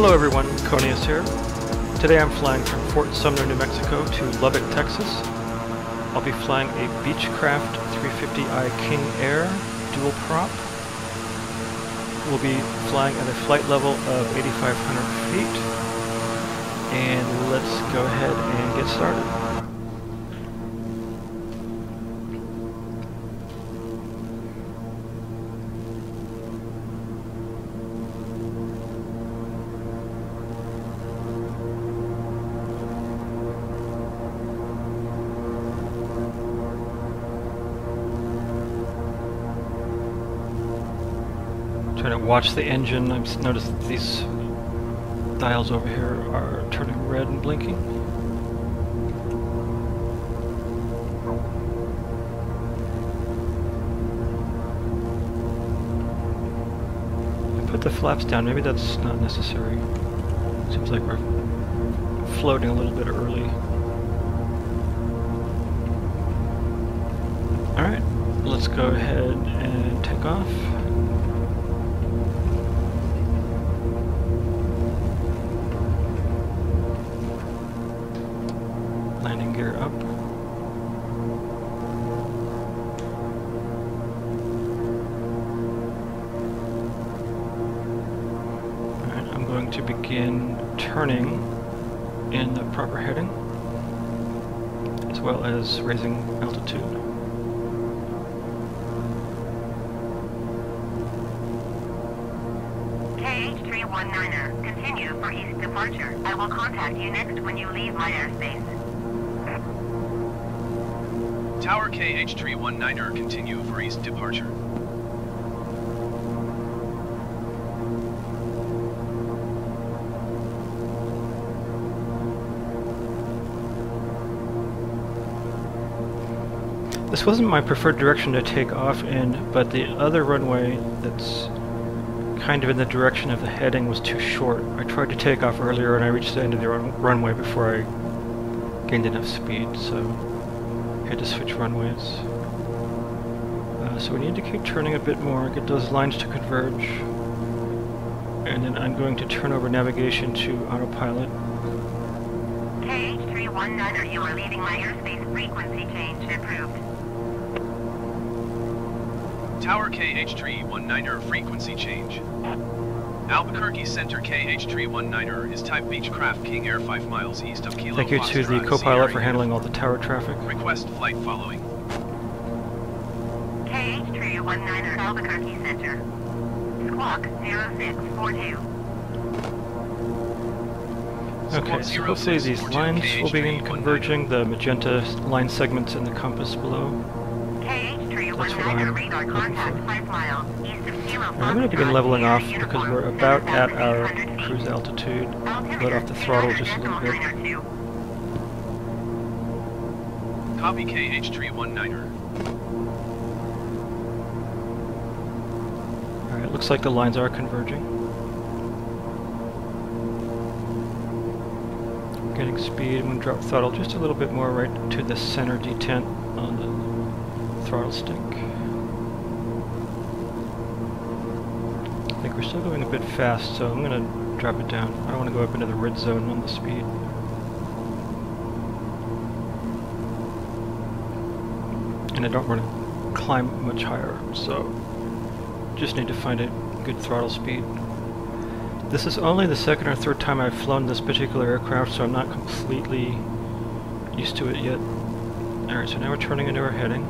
Hello everyone, Khonius here. Today I'm flying from Fort Sumner, New Mexico to Lubbock, Texas. I'll be flying a Beechcraft 350i King Air dual prop. We'll be flying at a flight level of 8,500 feet. And let's go ahead and get started. Watch the engine. I've noticed these dials over here are turning red and blinking. Put the flaps down. Maybe that's not necessary. Seems like we're floating a little bit early. Alright, let's go ahead and take off. Begin turning in the proper heading, as well as raising altitude. KH319er, continue for east departure. I will contact you next when you leave my airspace. Tower KH319er, continue for east departure. This wasn't my preferred direction to take off in, but the other runway that's kind of in the direction of the heading was too short. I tried to take off earlier and I reached the end of the run runway before I gained enough speed, so I had to switch runways. Uh, so we need to keep turning a bit more, get those lines to converge. And then I'm going to turn over navigation to autopilot. KH319er, you are leaving my airspace frequency change approved. Tower KH319er, frequency change. Albuquerque Center KH319er is type Beechcraft King Air 5 miles east of Kilo Thank you to the co-pilot for handling all the tower traffic. Request flight following. KH319er, Albuquerque Center. Squawk 0642. Okay, so hopefully these lines will begin converging, the magenta line segments in the compass below. That's what I'm KH319er, looking for. 5 miles east of Kilo Now, I'm going to begin leveling off because we're about at our cruise altitude. Altimeter Let off the throttle just a little bit. decimal niner two. Copy KH319er. Alright, looks like the lines are converging. Getting speed, I'm going to drop throttle just a little bit more right to the center detent on the throttle stick. I think we're still going a bit fast, so I'm going to drop it down. I don't want to go up into the red zone on the speed. And I don't want to climb much higher, so just need to find a good throttle speed. This is only the second or third time I've flown this particular aircraft, so I'm not completely used to it yet. Alright, so now we're turning into our heading.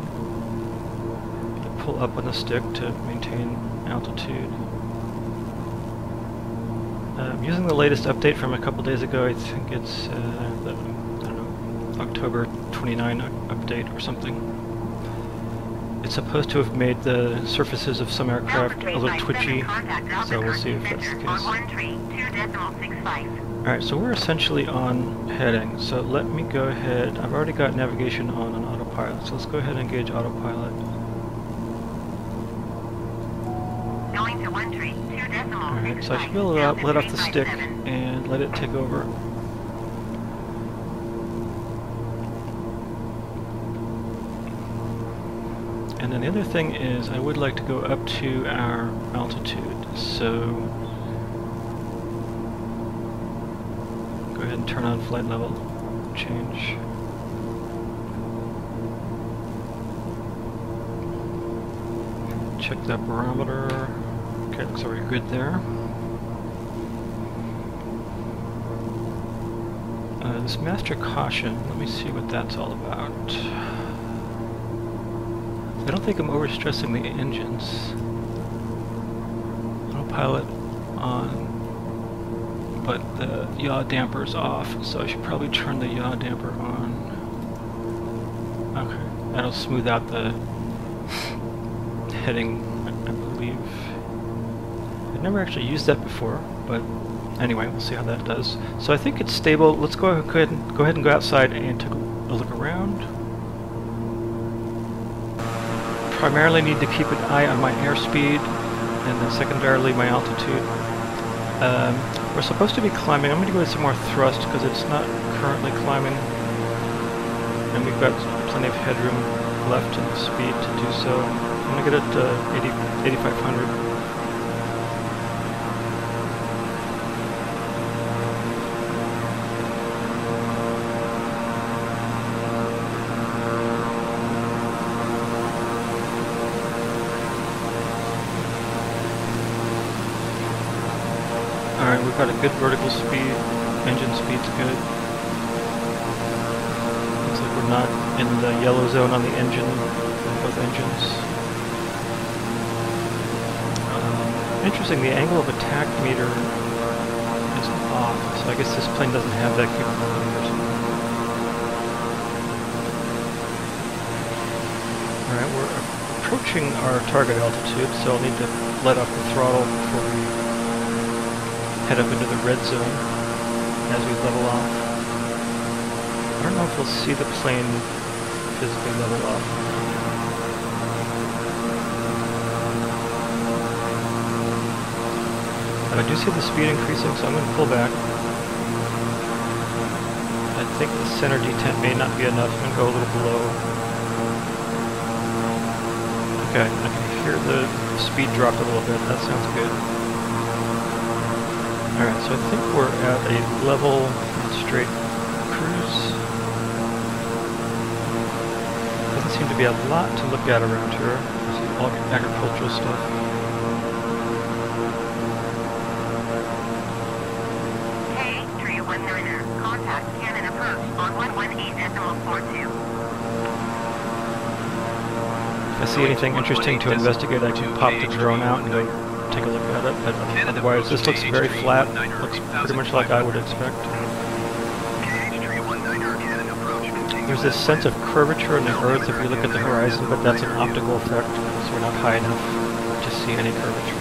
Pull up on the stick to maintain altitude. Um, using the latest update from a couple days ago, I think it's uh, the I don't know, October 29 update or something. It's supposed to have made the surfaces of some aircraft a little twitchy, so we'll see if that's the case. Alright, so we're essentially on heading, so let me go ahead, I've already got navigation on on autopilot, so let's go ahead and engage autopilot. So I should be able to let off the stick and let it take over. And then the other thing is I would like to go up to our altitude. So go ahead and turn on flight level change. Check that barometer. Okay, looks like we're good there. This master caution, let me see what that's all about. I don't think I'm overstressing the engines. Autopilot on, but the yaw damper's off, so I should probably turn the yaw damper on. Okay, that'll smooth out the heading, I believe. I've never actually used that before, but anyway, we'll see how that does. So I think it's stable. Let's go ahead and go ahead and go outside and take a look around. Primarily need to keep an eye on my airspeed, and then secondarily my altitude. Um, we're supposed to be climbing. I'm going to go with some more thrust because it's not currently climbing, and we've got plenty of headroom left in the speed to do so. I'm going to get it to 80, 8500. Good vertical speed. Engine speed's good. Looks like we're not in the yellow zone on the engine, both engines. Um, interesting, the angle of attack meter is off, so I guess this plane doesn't have that capability. Alright, we're approaching our target altitude, so I'll need to let off the throttle before we head up into the red zone as we level off. I don't know if we'll see the plane physically level off. I do see the speed increasing, so I'm going to pull back. I think the center detent may not be enough. I'm going to go a little below. Okay, I can hear the speed drop a little bit. That sounds good. Alright, so I think we're at a level and straight cruise. Doesn't seem to be a lot to look at around here. All agricultural stuff. K319er, contact cannon approach on 118.42. If I see anything interesting to investigate, I can pop the drone out and go take a look at it, but otherwise this looks very flat, looks pretty much like I would expect. There's this sense of curvature in the Earth if you look at the horizon, but that's an optical effect, so we're not high enough to see any curvature.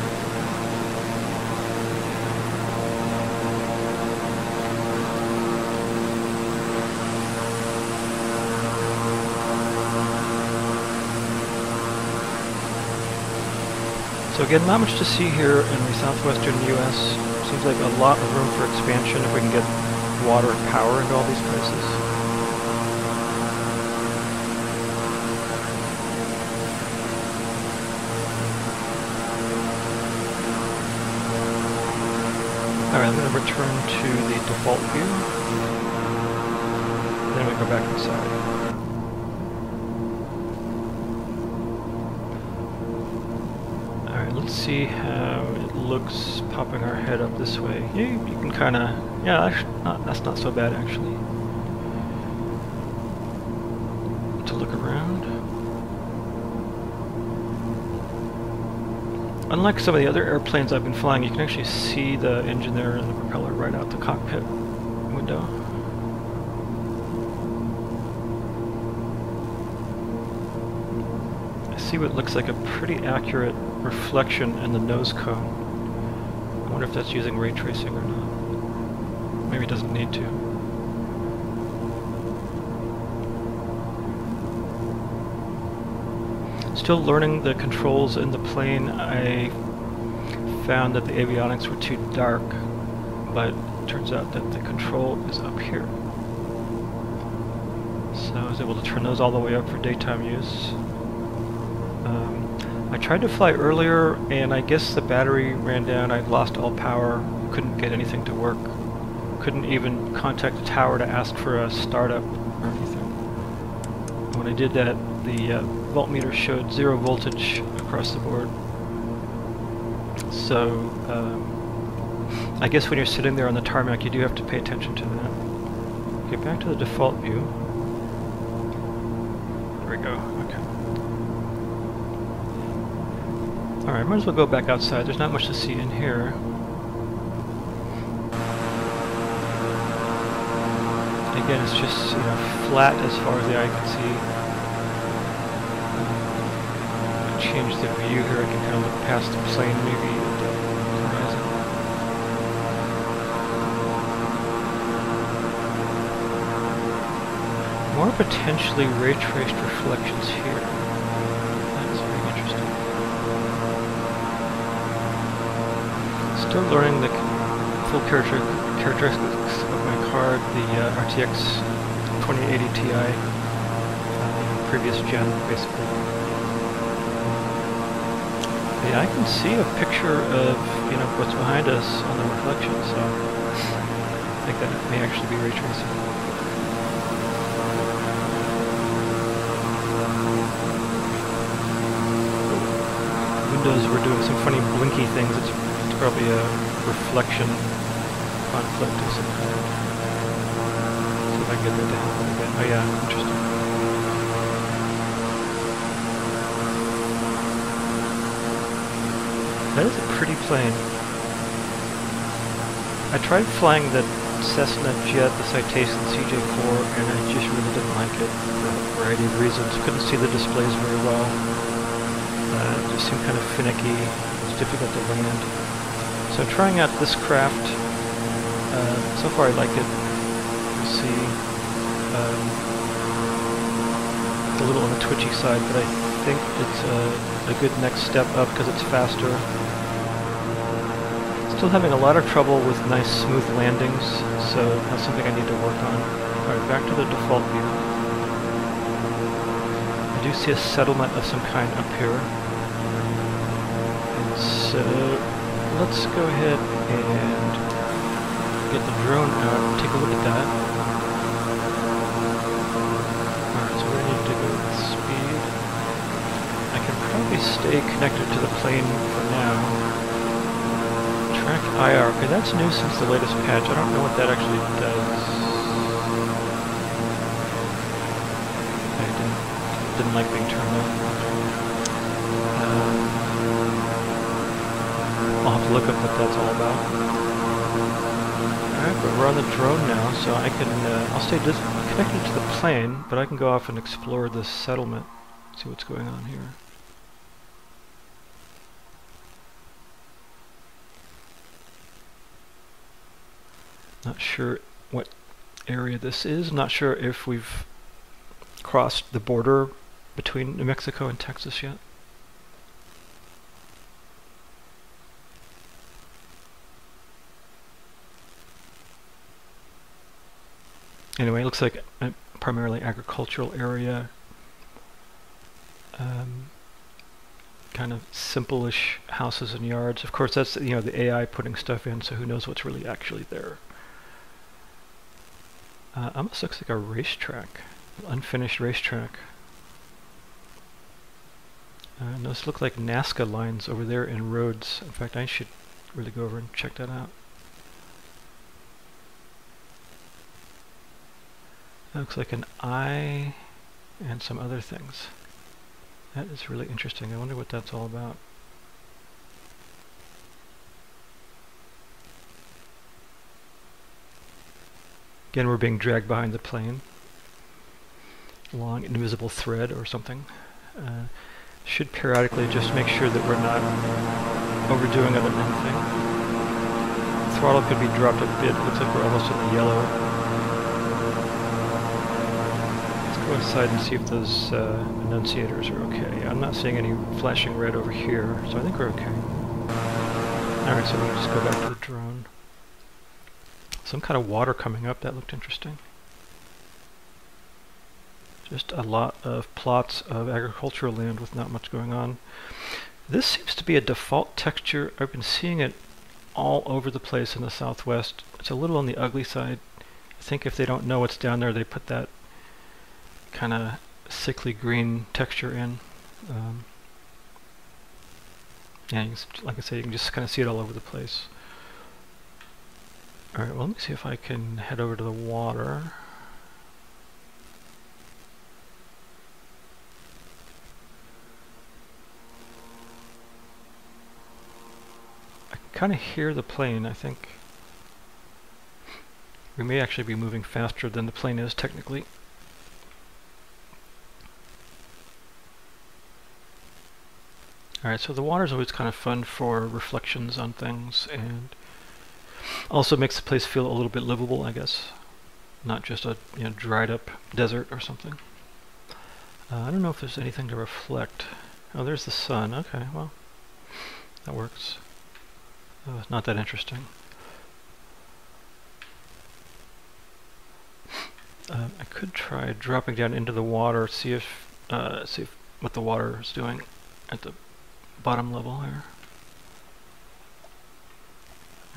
So again, not much to see here in the southwestern U.S. Seems like a lot of room for expansion if we can get water and power into all these places. Alright, I'm going to return to the default view. Then we go back inside. See how it looks popping our head up this way. You, can kind of, yeah, actually, not, that's not so bad actually. To look around. Unlike some of the other airplanes I've been flying, you can actually see the engine there and the propeller right out the cockpit window. I see what looks like a pretty accurate reflection in the nose cone. I wonder if that's using ray tracing or not. Maybe it doesn't need to. Still learning the controls in the plane. I found that the avionics were too dark, but it turns out that the control is up here. So I was able to turn those all the way up for daytime use. Um, I tried to fly earlier, and I guess the battery ran down. I lost all power, couldn't get anything to work. couldn't even contact the tower to ask for a startup or anything. When I did that, the uh, voltmeter showed zero voltage across the board. So, um, I guess when you're sitting there on the tarmac, you do have to pay attention to that. Get back to the default view. There we go, Alright, might as well go back outside. There's not much to see in here. Again, it's just, you know, flat as far as the eye can see. Change the view here, I can kind of look past the plane maybe. More potentially ray traced reflections here. Still learning the full character characteristics of my card, the uh, RTX 2080 Ti, uh, previous gen, basically. Yeah, I can see a picture of you know what's behind us on the reflection, so I think that may actually be ray tracing. Windows were doing some funny blinky things. It's, probably a reflection conflict of some kind. See if I can get that to happen again. Oh yeah, interesting. That is a pretty plane. I tried flying the Cessna Jet, the Citation CJ4, and I just really didn't like it for a variety of reasons. Couldn't see the displays very well. Uh, it just seemed kind of finicky. It was difficult to land. So trying out this craft. Uh, so far I like it. You see, um, it's a little on the twitchy side, but I think it's a, a good next step up because it's faster. Still having a lot of trouble with nice smooth landings, so that's something I need to work on. Alright, back to the default view. I do see a settlement of some kind up here. And so, let's go ahead and get the drone out take a look at that. Alright, so we need to go with speed. I can probably stay connected to the plane for now. Track IR. Okay, that's new since the latest patch. I don't know what that actually does. I didn't, didn't like being turned on. I'll have to look up what that's all about. Alright, but we're on the drone now, so I can, uh, I'll stay connected to the plane, but I can go off and explore this settlement, see what's going on here. Not sure what area this is. Not sure if we've crossed the border between New Mexico and Texas yet. Anyway, it looks like a primarily agricultural area. Um, kind of simple-ish houses and yards. Of course, that's you know the AI putting stuff in, so who knows what's really actually there. Uh, almost looks like a racetrack, unfinished racetrack. Uh, those look like Nazca lines over there in roads. In fact, I should really go over and check that out. That looks like an eye and some other things. That is really interesting. I wonder what that's all about. Again, we're being dragged behind the plane. Long invisible thread or something. Uh, should periodically just make sure that we're not overdoing on anything. Throttle could be dropped a bit. Looks like we're almost in the yellow. Go inside and see if those uh, annunciators are okay. I'm not seeing any flashing red over here, so I think we're okay. Alright, so we'll just go back to the drone. Some kind of water coming up, that looked interesting. Just a lot of plots of agricultural land with not much going on. This seems to be a default texture. I've been seeing it all over the place in the southwest. It's a little on the ugly side. I think if they don't know what's down there, they put that kind of sickly green texture in. Um, can like I said, you can just kind of see it all over the place. Alright, well let me see if I can head over to the water. I kind of hear the plane, I think. We may actually be moving faster than the plane is technically. Alright, so the water's always kind of fun for reflections on things and also makes the place feel a little bit livable, I guess. Not just a you know dried up desert or something. Uh, I don't know if there's anything to reflect. Oh, there's the sun. Okay, well, that works. Uh, not that interesting. Uh, I could try dropping down into the water, see if uh, see if what the water is doing at the bottom level here.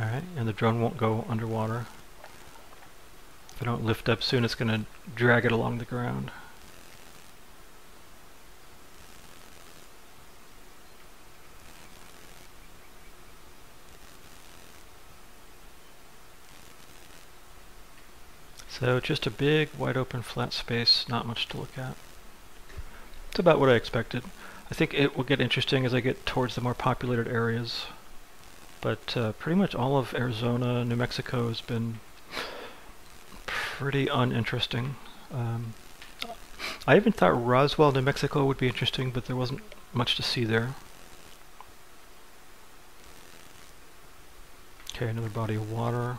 Alright, and the drone won't go underwater. If I don't lift up soon, it's going to drag it along the ground. So just a big, wide open, flat space, not much to look at. It's about what I expected. I think it will get interesting as I get towards the more populated areas. But uh, pretty much all of Arizona, New Mexico has been pretty uninteresting. Um, I even thought Roswell, New Mexico would be interesting, but there wasn't much to see there. Okay, another body of water.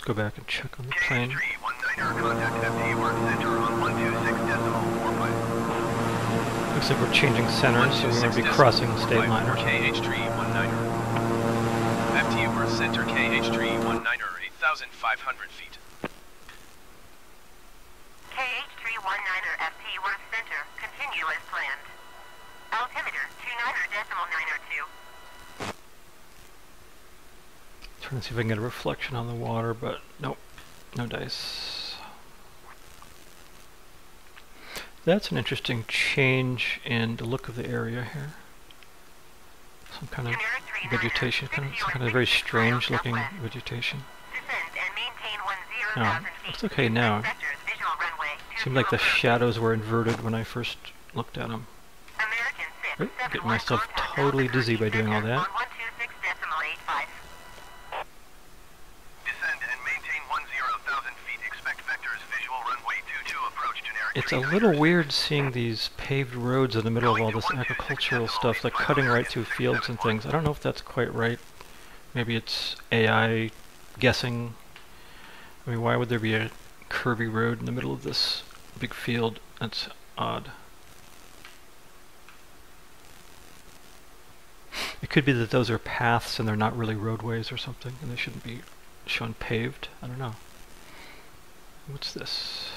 Just go back and check on the plane. Looks like we're changing centers, so we're going to be crossing the state line or something. KH319er. FT Worth center KH319er, 8,500 feet. KH319er FT Worth Center. Continue as planned. Altimeter 29er decimal 902. Trying to see if I can get a reflection on the water, but nope, no dice. That's an interesting change in the look of the area here. Some kind of vegetation, kind of, some kind of very strange looking vegetation. Descend and maintain 10,000 Oh, it's okay now. Seemed like the shadows were inverted when I first looked at them. American 6, Oop, getting myself totally dizzy by doing all that. on 126 decimal 85. Descend and maintain 10,000 feet. Expect vectors, visual runway 22, approach generic It's a little weird seeing these paved roads in the middle of all this agricultural stuff, like cutting right through fields and things. I don't know if that's quite right. Maybe it's AI guessing. I mean, why would there be a curvy road in the middle of this big field? That's odd. It could be that those are paths and they're not really roadways or something, and they shouldn't be shown paved. I don't know. What's this?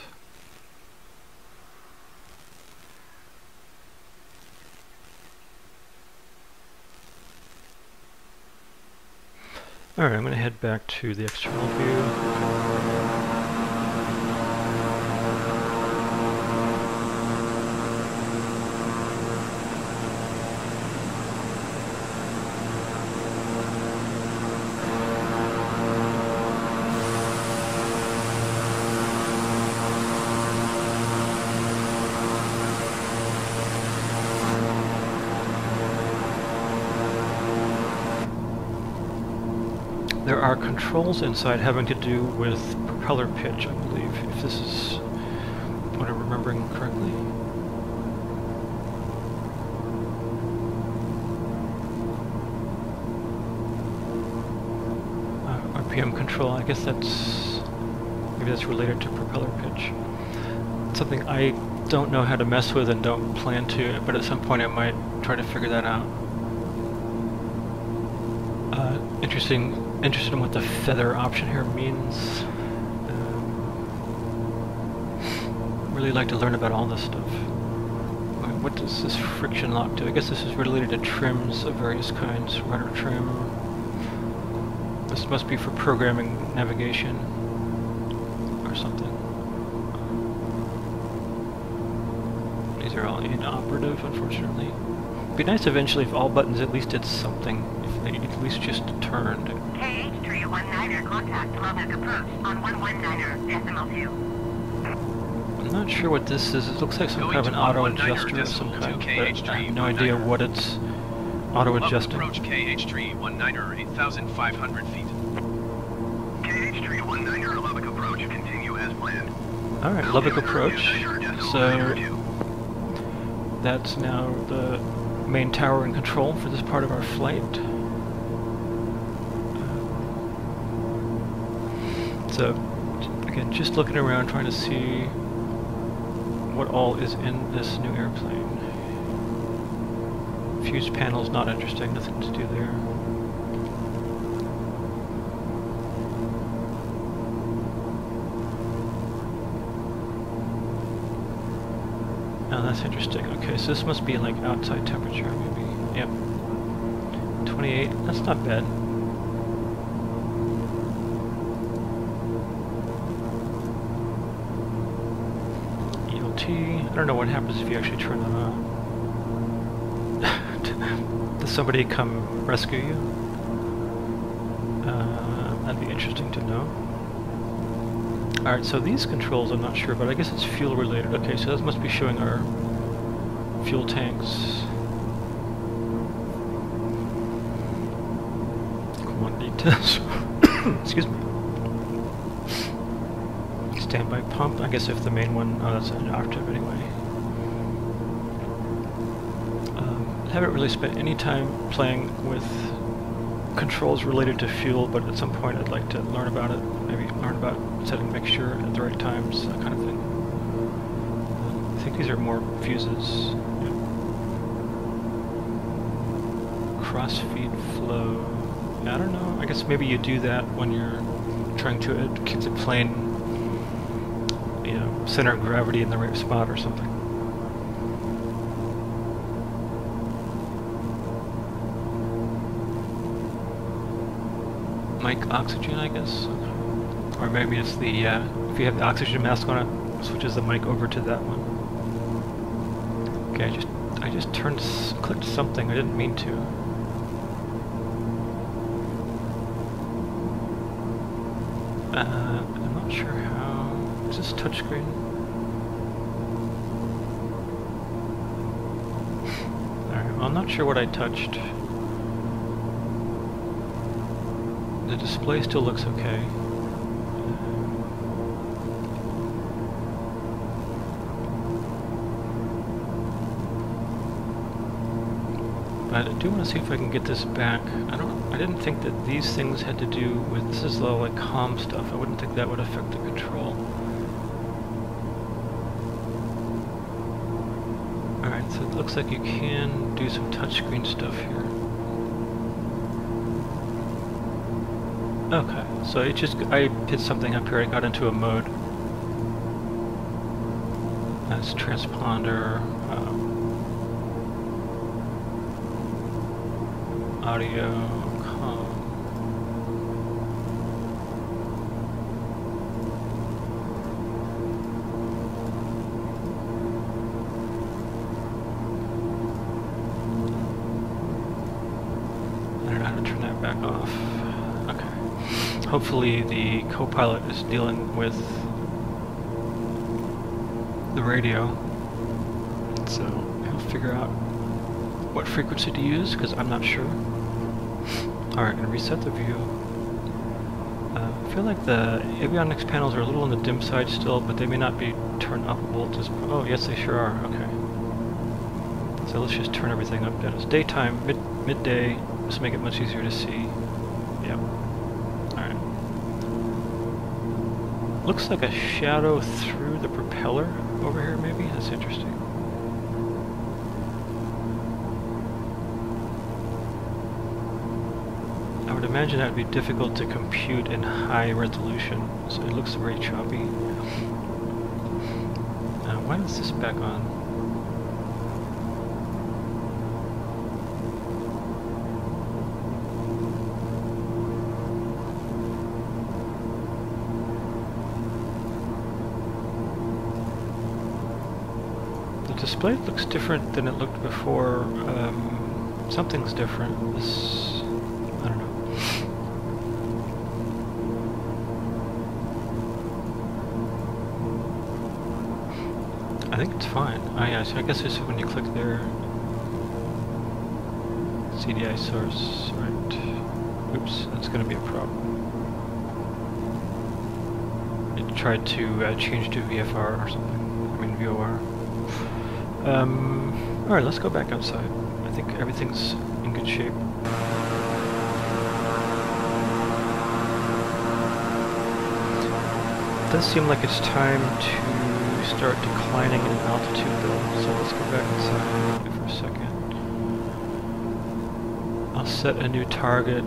Alright, I'm going to head back to the external view. There are controls inside having to do with propeller pitch, I believe, if this is what I'm remembering correctly. Uh, RPM control, I guess that's maybe that's related to propeller pitch. Something I don't know how to mess with and don't plan to, but at some point I might try to figure that out. Uh, interesting, interested in what the feather option here means. Um, really like to learn about all this stuff. What does this friction lock do? I guess this is related to trims of various kinds. Rudder trim. This must be for programming navigation or something. These are all inoperative, unfortunately. It'd be nice eventually if all buttons at least did something. If they at least just turned. KH319er contact Lubbock approach on 119er decimal 2. I'm not sure what this is. It looks like some Going kind of an auto adjuster of some kind, two but I have no idea what it's auto Lubbock adjusting. approach KH3 19er 8,500 feet. KH319er Lubbock approach. Continue as planned. Alright, Lubbock approach. So So that's now the main tower in control for this part of our flight. So again, just looking around trying to see what all is in this new airplane. Fuse panel's not interesting, nothing to do there. Oh, that's interesting. Okay, so this must be like outside temperature, maybe. Yep. 28. That's not bad. I don't know what happens if you actually turn that on. Does somebody come rescue you? Uh, that'd be interesting to know. Alright, so these controls I'm not sure, but I guess it's fuel related. Okay, so that must be showing our fuel tanks. Quantity test. Excuse me. Standby pump. I guess if the main one, oh, that's an octave anyway. Um, haven't really spent any time playing with controls related to fuel, but at some point I'd like to learn about it. Maybe learn about setting mixture at the right times, that kind of thing. I think these are more fuses. Yeah. Cross feed flow. I don't know. I guess maybe you do that when you're trying to uh, keep the plane, you know, center of gravity in the right spot or something. mic oxygen, I guess. Or maybe it's the, uh, if you have the oxygen mask on it, switches the mic over to that one. Okay, I just, I just turned, clicked something, I didn't mean to. Uh, I'm not sure how, is this touchscreen? Alright, well, I'm not sure what I touched. The display still looks okay. But I do want to see if I can get this back. I don't. I didn't think that these things had to do with. This is all like comm stuff. I wouldn't think that would affect the control. So it looks like you can do some touchscreen stuff here. Okay, so it just, I hit something up here, I got into a mode. That's transponder, um, audio, com. I don't know how to turn that back off. Okay. Hopefully the co-pilot is dealing with the radio. So he'll figure out what frequency to use, because I'm not sure. Alright, gonna reset the view. Uh, I feel like the avionics panels are a little on the dim side still, but they may not be turned upable at. Oh, yes they sure are, okay. So let's just turn everything up down. It's daytime, mid midday, just make it much easier to see. Yep. Alright. Looks like a shadow through the propeller over here, maybe? That's interesting. I would imagine that would be difficult to compute in high resolution, so it looks very choppy. Uh, why is this back on? Display looks different than it looked before. Um, something's different. This, I don't know. I think it's fine. I, yeah, so I guess it's when you click there. CDI source, right. Oops, that's going to be a problem. It tried to uh, change to VFR or something. I mean VOR. Um, Alright, let's go back outside. I think everything's in good shape. It does seem like it's time to start declining in altitude though, so let's go back inside for a second. I'll set a new target,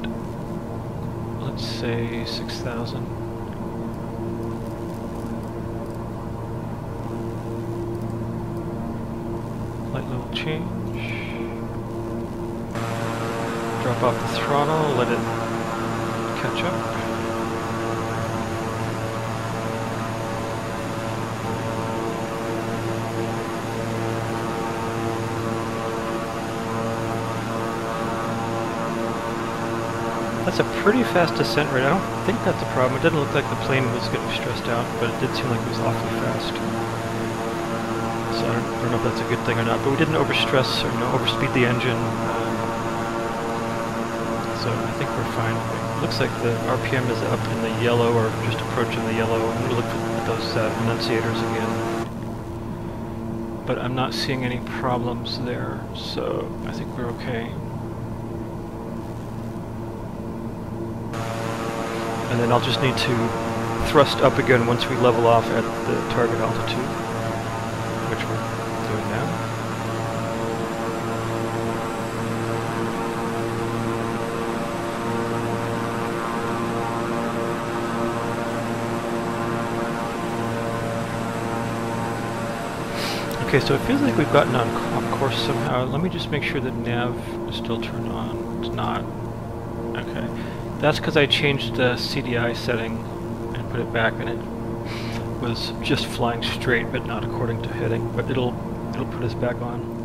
let's say 6,000. Flight level change. Drop off the throttle, let it catch up. That's a pretty fast descent rate. I don't think that's a problem. It didn't look like the plane was getting stressed out, but it did seem like it was awfully fast. I don't, I don't know if that's a good thing or not, but we didn't overstress or know, overspeed the engine. Um, so I think we're fine. It looks like the RPM is up in the yellow or just approaching the yellow. I'm going to look at those uh, annunciators again. But I'm not seeing any problems there, so I think we're okay. And then I'll just need to thrust up again once we level off at the target altitude, Okay, so it feels like we've gotten on course somehow. Let me just make sure that nav is still turned on. It's not. Okay. That's because I changed the CDI setting and put it back and it was just flying straight but not according to heading. But it'll it'll put us back on.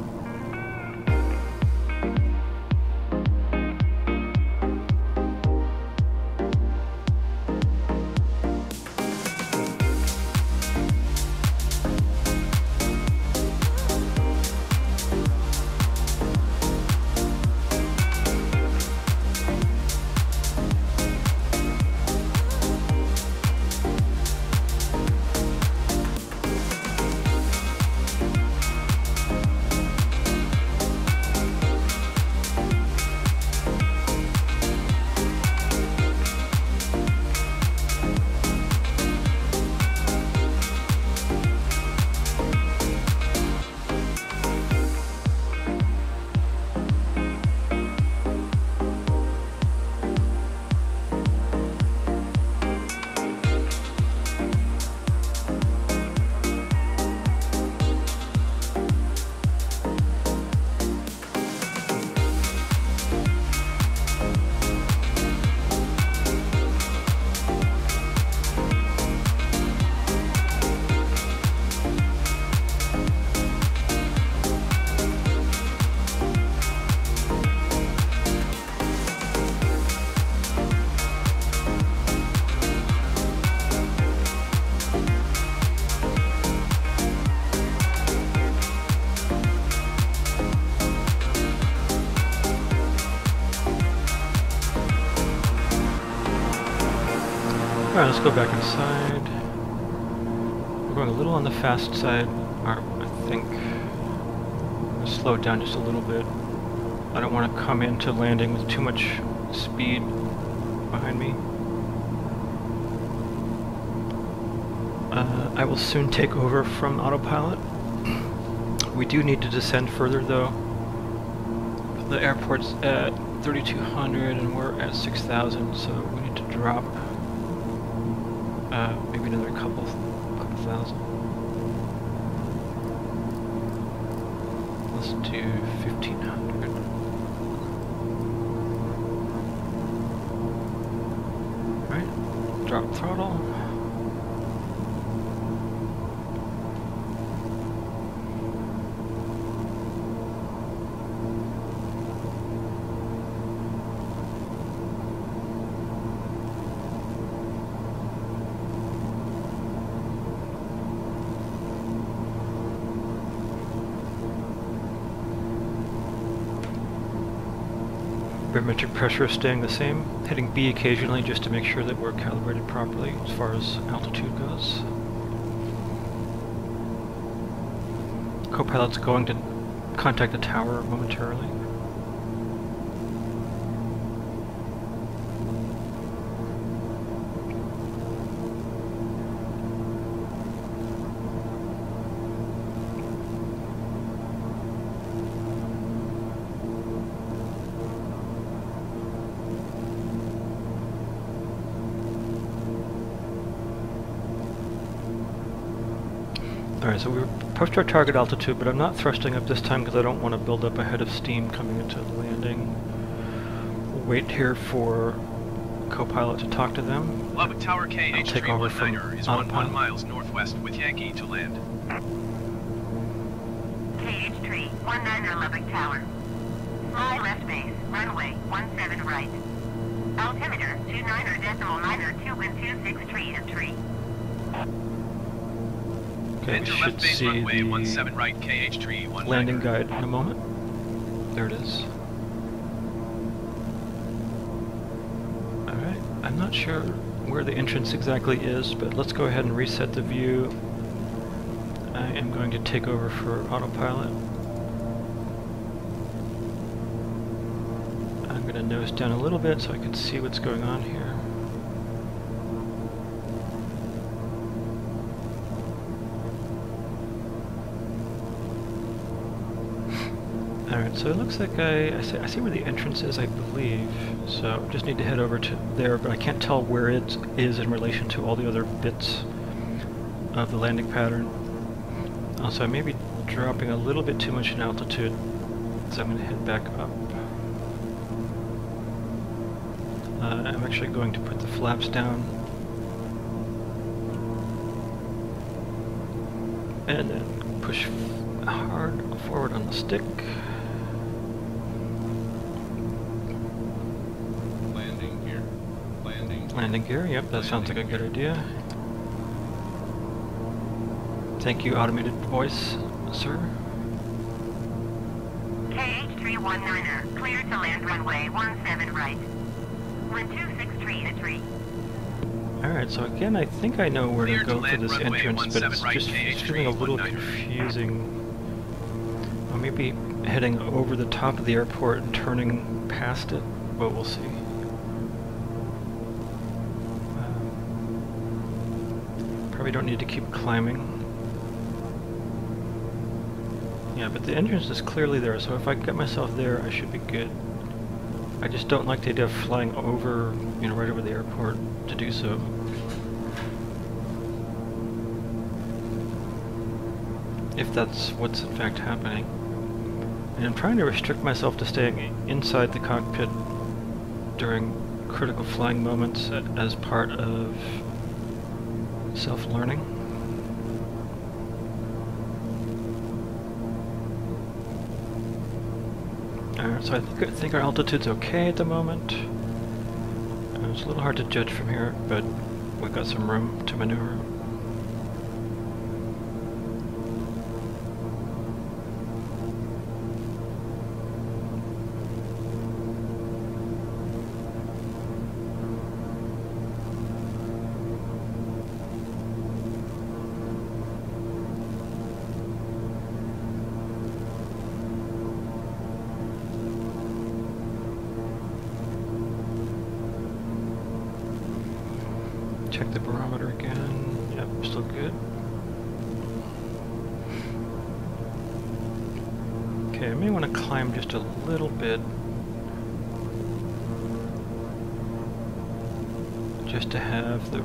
Alright, let's go back inside. We're going a little on the fast side, or I think. Slow it down just a little bit. I don't want to come into landing with too much speed behind me. Uh, I will soon take over from autopilot. We do need to descend further though. The airport's at 3200 and we're at 6000 so we need to drop uh, maybe another couple, couple thousand. Let's do 1500. Right, drop throttle. Pressure is staying the same. Hitting B occasionally just to make sure that we're calibrated properly as far as altitude goes. Copilot's going to contact the tower momentarily. So we're our target altitude, but I'm not thrusting up this time because I don't want to build up a head of steam coming into the landing. We'll wait here for Copilot to talk to them. Lubbock Tower I'll take over from KH319er is 11 autopilot. miles northwest with Yankee to land. KH tree, 19er Lubbock Tower. Fly left base, runway, 17 right. Altimeter, 29er decimal niner, 2 wind 26 tree of tree. Okay, we should see the right KH319er. landing guide in a moment. There it is. Alright, I'm not sure where the entrance exactly is, but let's go ahead and reset the view. I am going to take over for autopilot. I'm going to nose down a little bit so I can see what's going on here. Alright, so it looks like I, I, see, I see where the entrance is, I believe. So just need to head over to there, but I can't tell where it is in relation to all the other bits of the landing pattern. Also, I may be dropping a little bit too much in altitude, so I'm going to head back up. Uh, I'm actually going to put the flaps down. And then push hard forward on the stick. Landing. Landing gear, yep, that sounds like a good idea. Thank you, automated voice, sir. KH319er, clear to land runway 17 right. Wind 26 tree to tree. Alright, so again, I think I know where Clear to to go for land this entrance, but it's right, just it's feeling a little confusing. I may be heading over the top of the airport and turning past it, but we'll see. Probably don't need to keep climbing. Yeah, but the entrance is clearly there, so if I get myself there, I should be good. I just don't like the idea of flying over, you know, right over the airport to do so. If that's what's in fact happening. And I'm trying to restrict myself to staying inside the cockpit during critical flying moments as part of self-learning. Alright, so I think, I think our altitude's okay at the moment. Uh, It's a little hard to judge from here, but we've got some room to maneuver.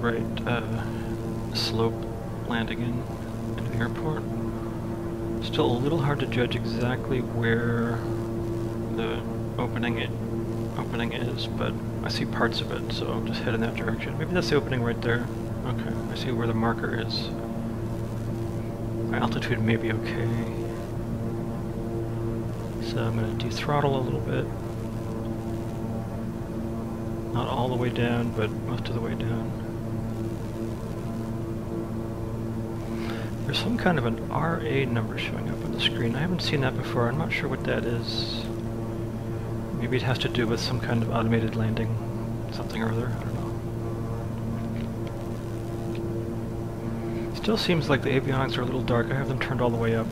Right uh, slope landing in into the airport. Still a little hard to judge exactly where the opening it opening is, but I see parts of it, so I'll just head in that direction. Maybe that's the opening right there. Okay, I see where the marker is. My altitude may be okay. So I'm going to dethrottle a little bit. Not all the way down, but most of the way down. There's some kind of an RA number showing up on the screen. I haven't seen that before. I'm not sure what that is. Maybe it has to do with some kind of automated landing, something or other. I don't know. Still seems like the avionics are a little dark. I have them turned all the way up.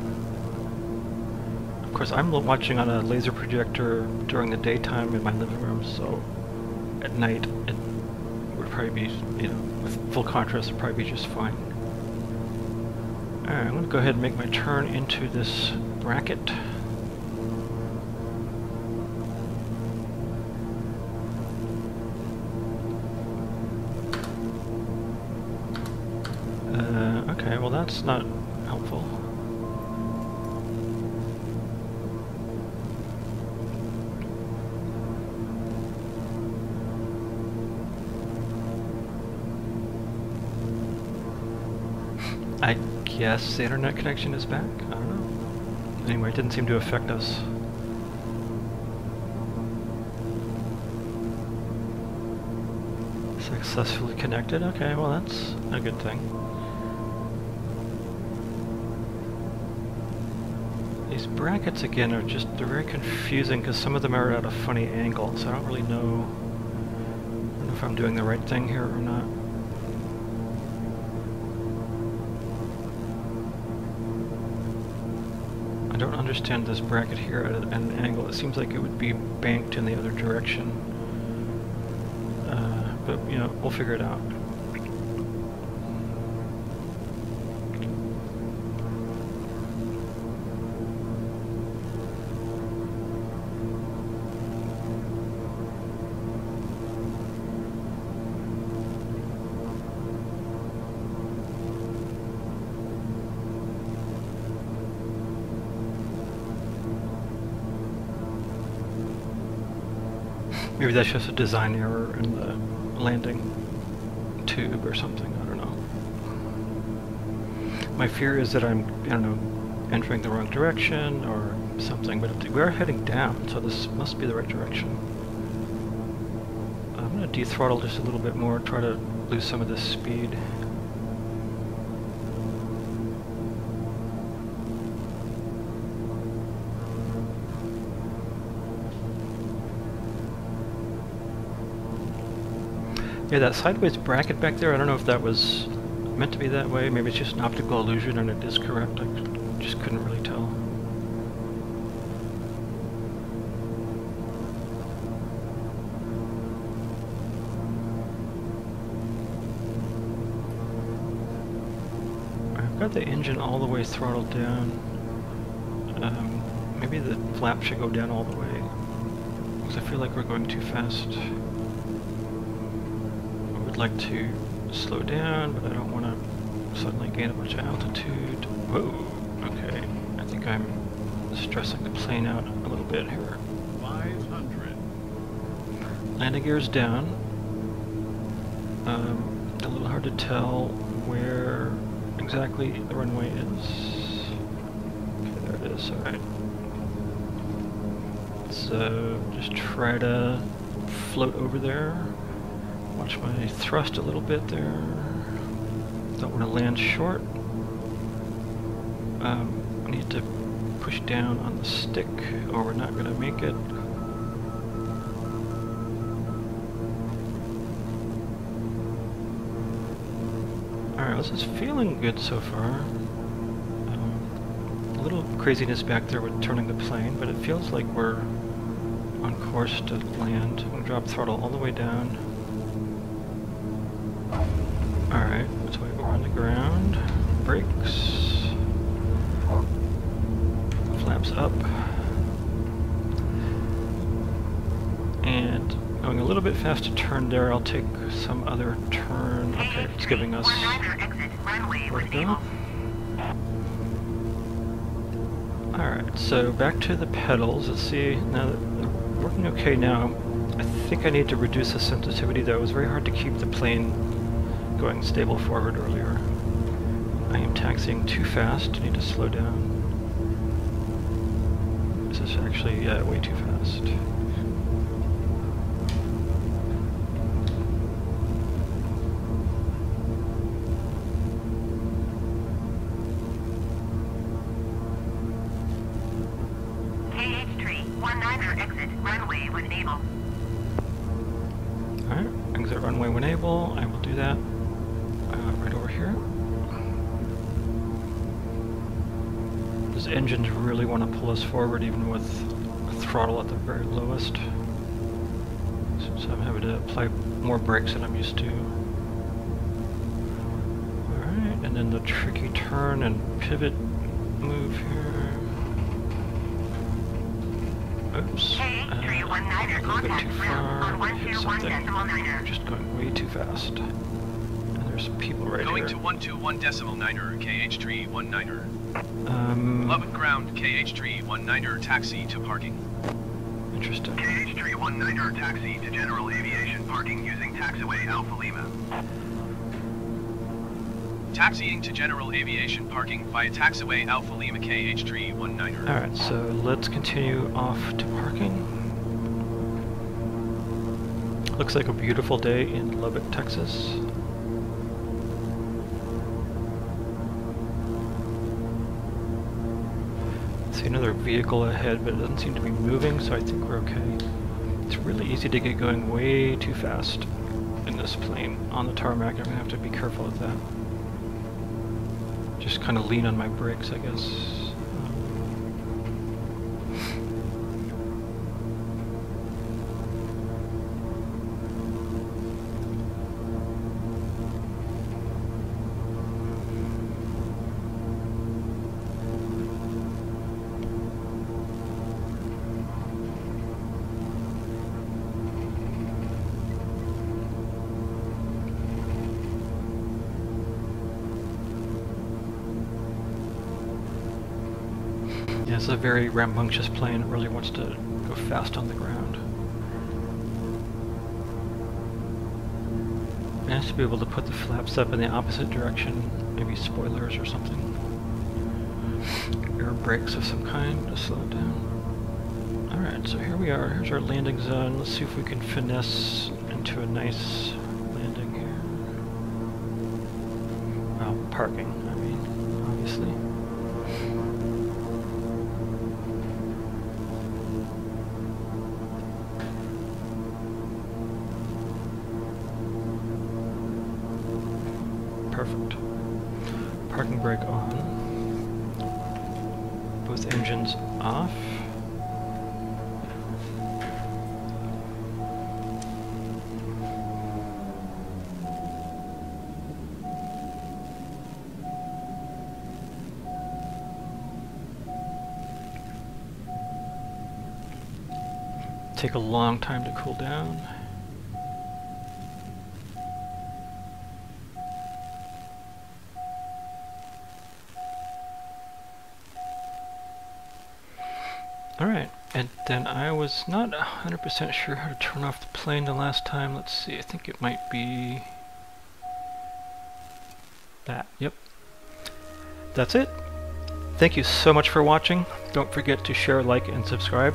Of course, I'm watching on a laser projector during the daytime in my living room, so at night it would probably be, you know, with full contrast, it'd probably be just fine. Alright, I'm going to go ahead and make my turn into this bracket. Uh, okay, well that's not helpful. I guess the internet connection is back? I don't know. Anyway, it didn't seem to affect us. Successfully connected? Okay, well that's a good thing. These brackets again are just, they're very confusing because some of them are at a funny angle, so I don't really know, I don't know if I'm doing the right thing here or not. Understand this bracket here at an angle. It seems like it would be banked in the other direction. Uh, but, you know, we'll figure it out. Maybe that's just a design error in the landing tube or something. I don't know. My fear is that I'm, I don't know, entering the wrong direction or something, but we are heading down, so this must be the right direction. I'm going to dethrottle just a little bit more, try to lose some of this speed. Yeah, that sideways bracket back there, I don't know if that was meant to be that way. Maybe it's just an optical illusion and it is correct. I just couldn't really tell. I've got the engine all the way throttled down. Um, maybe the flap should go down all the way. Because I feel like we're going too fast would like to slow down, but I don't want to suddenly gain a bunch of altitude. Whoa, okay. I think I'm stressing the plane out a little bit here. 500. Landing gear's down. Um, a little hard to tell where exactly the runway is. Okay, there it is, alright. So, just try to float over there. Watch my thrust a little bit there. Don't want to land short. Um, I need to push down on the stick or we're not going to make it. Alright, this is feeling good so far. Um, a little craziness back there with turning the plane, but it feels like we're on course to land. I'm going to drop throttle all the way down. Alright, so we're on the ground. Brakes. Flaps up. And going a little bit fast to turn there, I'll take some other turn. Okay, it's giving us where to go. Alright, so back to the pedals. Let's see, now that they're working okay now. I think I need to reduce the sensitivity though. It was very hard to keep the plane going stable forward earlier. I am taxiing too fast. I need to slow down. This is actually uh, way too fast. KH tree, one niner exit runway with able. Alright, exit runway when able. I will do that. Here. Those engines really want to pull us forward even with a throttle at the very lowest. So, I'm having to apply more brakes than I'm used to. Alright, and then the tricky turn and pivot move here. Oops. uh, KH319er, a little bit too far. Hit 121 something. decimal just going way too fast. There's people right Going here. to 121 decimal niner, KH3 19er. um, Lubbock ground, KH3 19er, taxi to parking. interesting. KH319er taxi to general aviation parking using taxiway Alpha Lima. Taxiing to general aviation parking via taxiway Alpha Lima KH3 19er. Alright, so let's continue off to parking. Looks like a beautiful day in Lubbock, Texas. See another vehicle ahead, but it doesn't seem to be moving, so I think we're okay. It's really easy to get going way too fast in this plane on the tarmac. I'm gonna have to be careful with that. Just kind of lean on my brakes, I guess. Very rambunctious plane. It really wants to go fast on the ground. Nice to be able to put the flaps up in the opposite direction, maybe spoilers or something. Air brakes of some kind to slow it down. Alright, so here we are. Here's our landing zone. Let's see if we can finesse into a nice landing here. Well, parking, I mean, Take a long time to cool down. Alright, and then I was not 100% sure how to turn off the plane the last time. Let's see, I think it might be... that, yep. That's it. Thank you so much for watching. Don't forget to share, like, and subscribe.